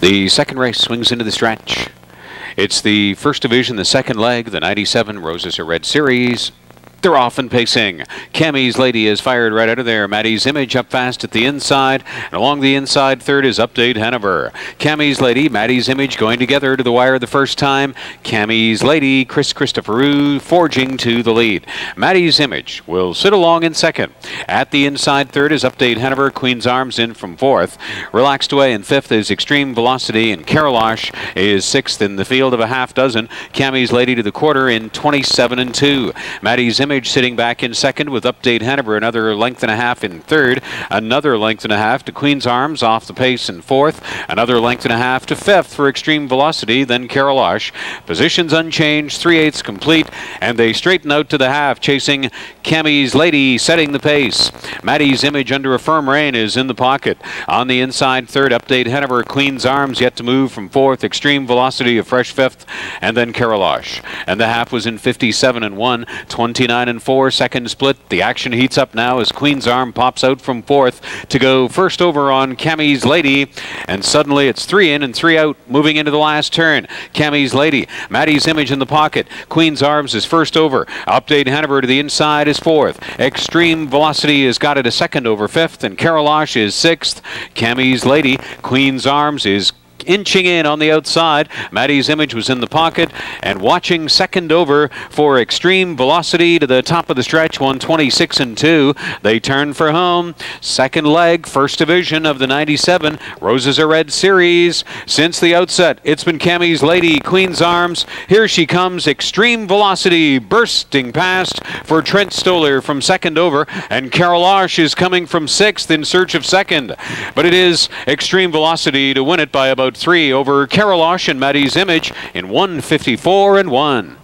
The second race swings into the stretch. It's the first division, the second leg, the 97 Roses Are Red Series. They're off and pacing. Cammy's Lady is fired right out of there. Maddie's Image up fast at the inside. And along the inside third is Update Hanover. Cammy's Lady, Maddie's Image going together to the wire the first time. Cammy's Lady, Chris Christoforou forging to the lead. Maddie's Image will sit along in second. At the inside third is Update Hanover. Queen's Arms in from fourth. Relaxed away in fifth is Extreme Velocity. And Caroline is sixth in the field of a half dozen. Cammy's Lady to the quarter in 27 and 2. Maddie's Image Image sitting back in second with Update Hanover, another length and a half in third, another length and a half to Queen's Arms off the pace in fourth, another length and a half to fifth for Extreme Velocity, then Carolosh. Positions unchanged, three eighths complete, and they straighten out to the half, chasing Cammy's Lady, setting the pace. Maddie's Image under a firm rein is in the pocket. On the inside, third, Update Hanover, Queen's Arms yet to move from fourth, Extreme Velocity, a fresh fifth, and then Carolosh. And the half was in 57 and 1, 29 nine and four, second split. The action heats up now as Queen's Arm pops out from fourth to go first over on Cammy's Lady. And suddenly it's three in and three out moving into the last turn. Cammy's Lady, Maddie's Image in the pocket. Queen's Arms is first over. Update Hanover to the inside is fourth. Extreme Velocity has got it a second over fifth. And Carolosh is sixth. Cammy's Lady, Queen's Arms is inching in on the outside. Maddie's image was in the pocket and watching second over for extreme velocity to the top of the stretch, 126 and 2. They turn for home. Second leg, first division of the 97 Roses Are Red series. Since the outset, it's been Cammy's Lady, Queen's Arms. Here she comes, extreme velocity, bursting past for Trent Stollar from second over, and Carolosh is coming from sixth in search of second. But it is extreme velocity to win it by about three over Carolosh and Maddie's Image in 154 and 1.